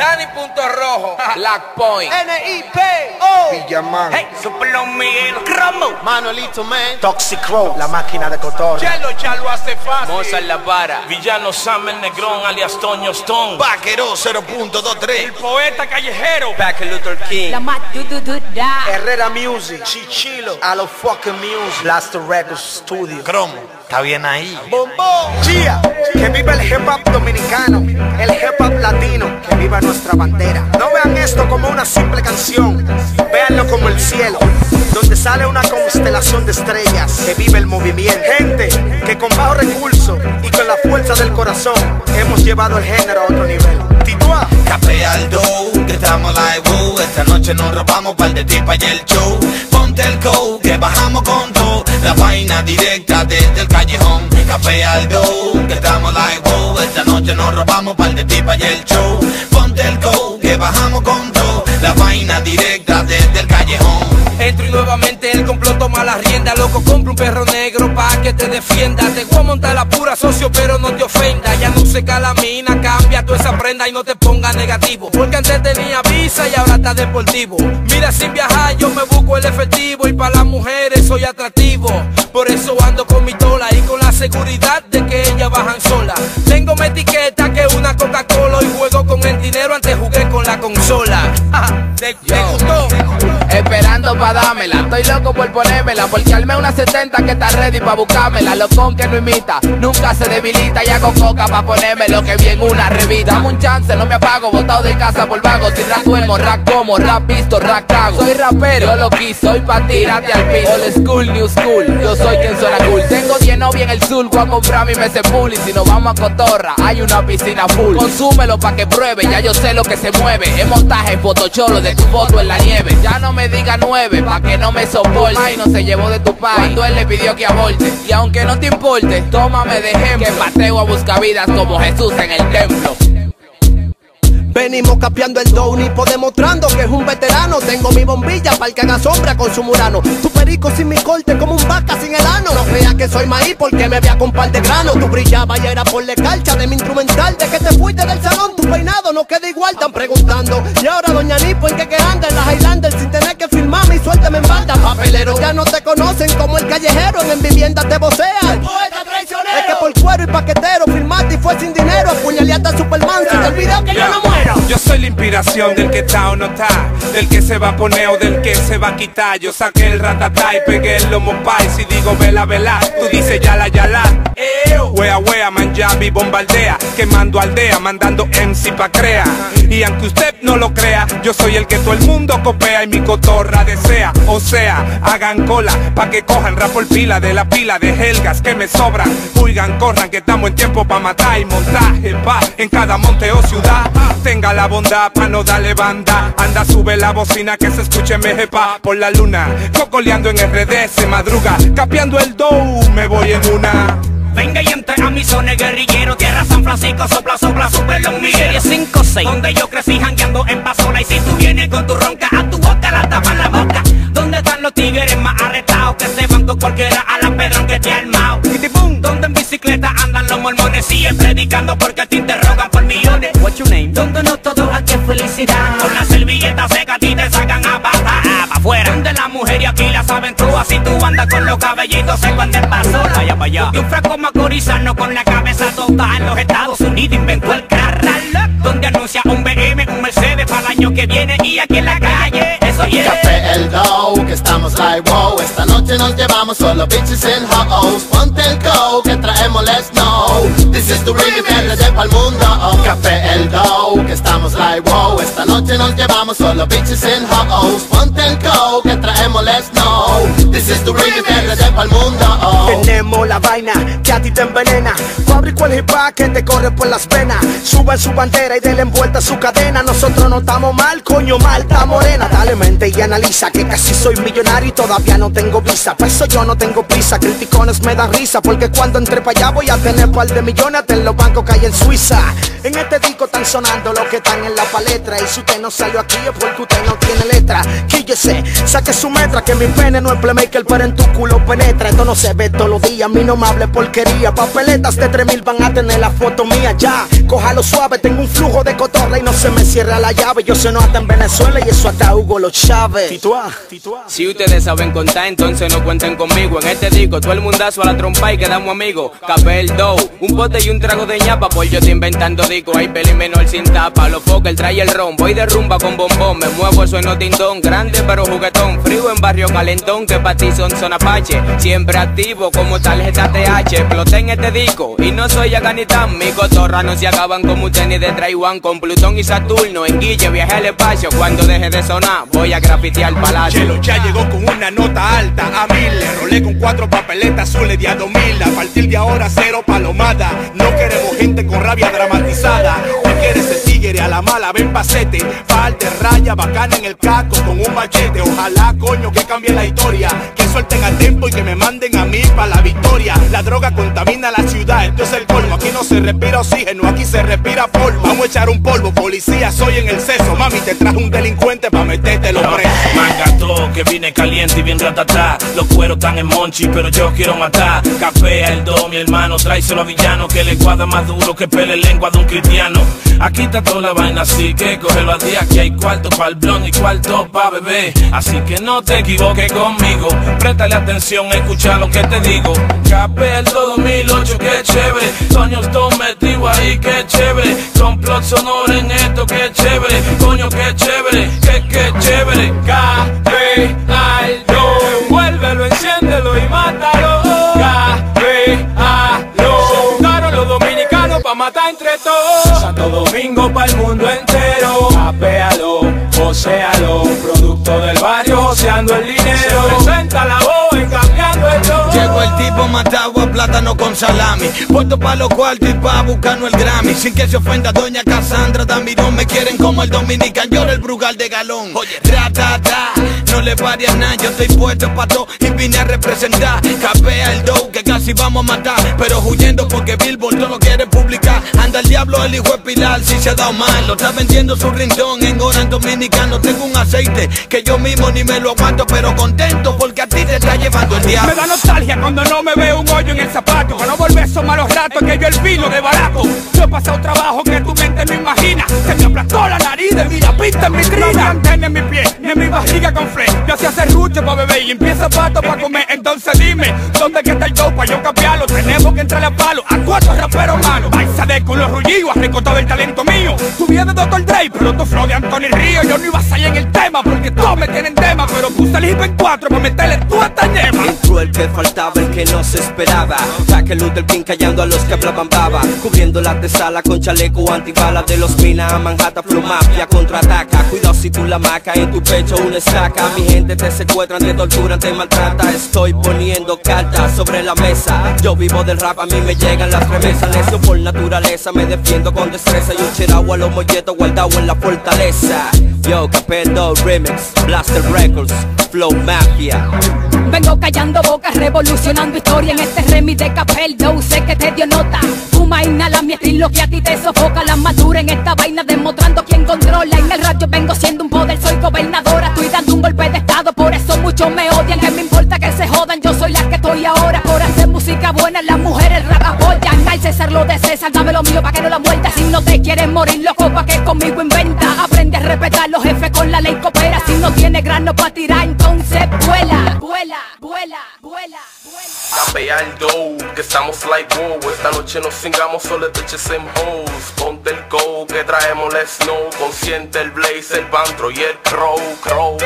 Dani Punto Rojo, Black Point, N-I-P-O Villamán, hey, Super Miguel, Cromo, Manolito Man. Toxic Crow, la máquina de cotorra. Chelo ya lo hace fácil, Mozart La Vara, Villano Sam el Negrón alias Toño Stone, Vaquero 0.23, el poeta callejero, Back Luther King, La más du du du da. Herrera Music, Chichilo, A los fucking music. Blaster Records Studio Cromo, está bien ahí. Bombón, Gia, que viva el hip hop dominicano, el hip hop latino, que viva nuestra bandera. No vean esto como una simple canción, véanlo como el cielo, donde sale una constelación de estrellas, que vive el movimiento. Gente que con bajo recurso y con la fuerza del corazón hemos llevado el género a otro nivel. Titua, Capea al dough, que estamos like woo Esta noche nos robamos par de tipa y el show Ponte el coat, que bajamos con todo La vaina directa Capea al dough, que estamos like woo Esta noche nos robamos par de tipa y el show. Ponte el coat, que bajamos con todo La vaina directa desde el callejón. Entro y nuevamente el complot toma la rienda. Loco, compra un perro negro pa' que te defienda. Te voy a montar la pura socio, pero no te ofenda. Ya no se la mina, cambia toda esa prenda y no te pongas negativo. Porque antes tenía visa y ahora está deportivo. Mira, sin viajar yo me busco el efectivo Y para las mujeres soy atractivo. Por eso ando seguridad de que ellas bajan sola. Tengo mi etiqueta que una Coca-Cola Y juego con el dinero, antes jugué con la consola. ¿Te, te gustó? Esperando pa' dármela, estoy loco por ponérmela Porque armé una 70 que está ready pa' buscármela. Locón que no imita, nunca se debilita. Y hago coca pa' ponerme lo que vi en una revista. Dame un chance, no me apago, botado de casa por vago. Si rap duermo, rap como, rap visto, rap cago. Soy rapero, yo lo quiso, soy pa' tirarte al piso. Old school, new school, yo soy quien suena cool. Tengo 10 novias en el sur, voy a comprar mi mes pool Y si nos vamos a Cotorra, hay una piscina full. Consúmelo pa' que pruebe, ya yo sé lo que se mueve. Es montaje, fotocholo de tu foto en la nieve. Ya no me diga nueve, pa' que no me soporte Ay, no se llevó de tu pai cuando él le pidió que aborte Y aunque no te importe, tómame de ejemplo Que pateo a buscar vidas como Jesús en el templo Venimos capeando el Downipo demostrando que es un veterano. Tengo mi bombilla para el que haga sombra con su murano. Tu perico sin mi corte como un vaca sin el ano. No creas que soy maíz porque me vea con par de grano. Tu brillaba y era por la calcha de mi instrumental. De que te fuiste del salón, tu peinado no queda igual. Están preguntando. Y ahora doña Nipo en qué que anda en la Highlander sin tener que firmar mi suerte Papelero ya no te conocen como el callejero. En vivienda te vocean. Es que por cuero y paquetero firmaste y fue sin dinero. Apuñaleaste a Superman. Se te olvidó que yo no muero. Yo soy la inspiración del que está o no está, del que se va a poner o del que se va a quitar. Yo saqué el ratatá y pegué el lomo pie. Si digo vela, vela, tú dices yala, yala. Manjabi, bombardea, quemando aldea, mandando MC pa' crea. Y aunque usted no lo crea, yo soy el que todo el mundo copea y mi cotorra desea. O sea, hagan cola pa' que cojan rap por pila de la pila de helgas que me sobran. Huigan, corran, que estamos en tiempo pa' matar y montaje pa' en cada monte o ciudad. Tenga la bondad pa' no darle banda. Anda, sube la bocina que se escuche mejepa por la luna. Cocoleando en RD se madruga, capeando el dough, me voy en una. Venga y entre a mi zona guerrillero Tierra San Francisco, sopla, sopla, super los Miguel 5, 6 Donde yo crecí jangueando en pasola Y si tú vienes con tu ronca a tu boca la tapan la boca. ¿Dónde están los tigres más arrestados Que se van con cualquiera a la pedrón que te ha armado donde en bicicleta andan los mormones Siguen predicando porque te interrogan por millones con los cabellitos secos andes pasola Vaya, vaya Y un fraco macorizano con la cabeza toda en los Estados Unidos inventó el carral Donde anuncia un BM, un Mercedes para el año que viene Y aquí en la calle, eso y Café el dough, que estamos like wow. Esta noche nos llevamos solo bitches and hoes Ponte el go, que traemos let's know. This is the remix de pa'l mundo. Oh. Café el dough, que estamos like wow. Esta noche nos llevamos solo bitches and hoes Ponte la vaina que a ti te envenena. Fabrico el hip hop que te corre por las venas. Suben su bandera y denle envuelta su cadena. Nosotros no estamos mal, coño, mal, está morena. Dale mente y analiza que casi soy millonario y todavía no tengo visa. Por eso yo no tengo prisa. Criticones me dan risa porque cuando entre para allá voy a tener par de millones en los bancos que hay en Suiza. En este disco están sonando los que están en la palestra. Y si usted no salió aquí es porque usted no tiene letra. Quíllese, saque su metra que mi pene no es playmaker, pero en tu culo penetra. Esto no se ve todos los días, a mí no me hable porquería. Papeletas de 3000 van a tener la foto mía ya. Cójalo suave, tengo un flujo de cotorra y no se me cierra la llave. Yo se hasta en Venezuela y eso hasta Hugo lo Chávez. Si ustedes saben contar, entonces no cuenten conmigo. En este disco, todo el mundazo a la trompa y quedamos amigos. Capel dough, un bote y un trago de ñapa. Pues yo estoy inventando disco. Hay peli menor sin tapa. Los el trae el ron. Voy de rumba con bombón. Me muevo, sueno tintón. Grande pero juguetón. Frío en barrio calentón. Que pa' ti son son apache. Siempre activo como tarjeta TH. Exploté en este disco. Y no soy Aganitán. Mi cotorra no se acaban como tenis de Taiwán. Con Plutón y Saturno. En Guille viaje al espacio. Cuando deje de sonar, voy a grafitear palacio. Chelo ya llegó con una nota alta a mil. Rolé con cuatro papeletas azules de a dos mil. A partir de ahora, cero palomada. No queremos gente con rabia dramatizada. Quieres el tigre a la mala, ven pasete. Falte raya bacana en el caco con un machete. Ojalá, coño, que cambie la historia. Que suelten a tiempo y que me manden a mí para la victoria. La droga contamina la ciudad, esto es el colmo. Aquí no se respira oxígeno, aquí se respira polvo. Vamos a echar un polvo, policía, soy en el seso. Mami, te traje un delincuente pa' meterte los presos. Que bien Los cueros están en monchi, pero yo quiero matar. Capea el do, mi hermano, tráeselo a villano. Que le cuadra más duro que pele lengua de un cristiano. Aquí está toda la vaina, así que cógelo a día. Aquí hay cuarto para el blond y cuarto pa' bebé. Así que no te equivoques conmigo. Préstale atención, escucha lo que te digo. Capea el do 2008, qué chévere. Toño Stone metido ahí, qué chévere. Complot sonoro en esto, qué chévere. Coño, qué chévere, qué, qué chévere. Café Aldo. Mátalo. Café Aldo. Juntaron los dominicanos pa' matar entre todos. Santo Domingo pa' el mundo entero. Capéalo, poséalo. Producto del barrio, joseando el dinero. Se presenta la voz el tipo matado a plátano con salami. Puesto pa' los cuartos y pa' buscarnos el Grammy. Sin que se ofenda doña Cassandra Damirón Me quieren como el dominican, yo el brugal de galón. Oye, tra, no le pare a nada. Yo estoy puesto pa' todo y vine a representar. Capea el dough que casi vamos a matar. Pero huyendo porque Billboard no lo quiere publicar. Anda el diablo, el hijo de Pilar, si se ha dado mal. Lo está vendiendo su rindón en hora dominicano. Tengo un aceite que yo mismo ni me lo aguanto Pero contento porque a ti te está llevando el diablo. Me da nostalgia cuando no me veo un hoyo en el zapato no volver esos malos ratos que yo el vino de barato. Yo he pasado trabajo que tu mente no imagina Se me aplastó la nariz de mira pista en mi trina. No mi pie, beber y empieza pato pa' comer. Entonces dime, ¿dónde que está el dope pa' yo cambiarlo? Tenemos que entrar a palo, a cuatro raperos malos. Vais a ver con los rullillos, recortado el talento mío. Tu vida de Dr. Dre, pero tu flow de Anthony Río. Yo no iba a salir en el tema porque todos me tienen tema Pero puse el hip en cuatro pa' meterle tú esta yema el que faltaba, el que no se esperaba. Jaque Luther King callando a los que hablaban baba. Cubriendo la tesala con chaleco antibala De los minas a Manhattan, Flow Mafia contraataca. Cuidado si tú la maca en tu pecho una estaca Mi gente te secuestran, te torturan, te maltrata Estoy poniendo cartas sobre la mesa Yo vivo del rap, a mí me llegan las remesas Necio por naturaleza, me defiendo con destreza Y un chiragua los molletos guardado en la fortaleza Yo, Capendo Remix, Blaster Records, Flow Mafia Vengo callando bocas, revolucionando historia en este remix de Capel Dough, sé que te dio nota. Fuma, inhala mi estilo que a ti te sofoca. La madura en esta vaina demostrando quién controla. En el radio vengo siendo un poder, soy gobernadora. Estoy dando un golpe de estado, muchos me odian. Que me importa que se jodan, yo soy la que estoy ahora. Por hacer música buena, las mujeres rap apoyan. Al César lo de César, dame lo mío pa' que no la muerta. Si no te quieres morir, loco, pa' que conmigo inventa. Aprende a respetar los jefes con la ley coopera. Si no tiene grano pa' tirar, entonces vuela, vuela, vuela, vuela, vuela. Capea el dough, que estamos like wow Esta noche nos singamos solo de en hoes Ponte el go, que traemos el snow Consciente el blaze, el bantro y el crow, crow